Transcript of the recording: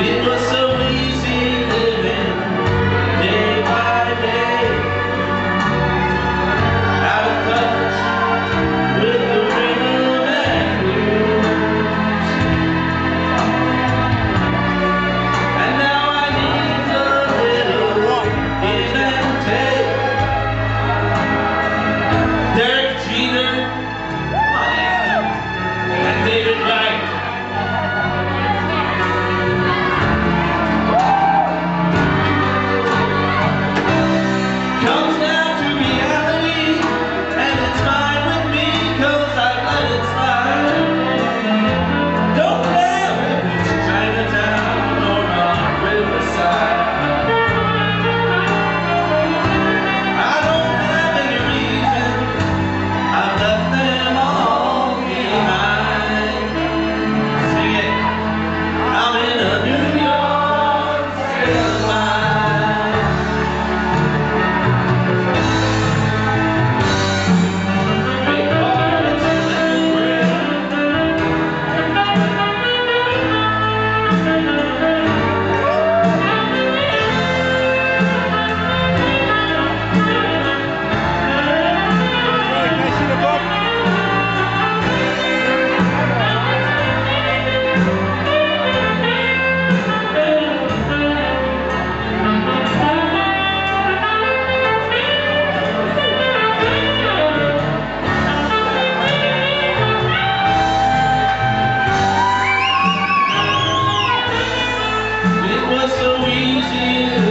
Vindo a ser Jesus.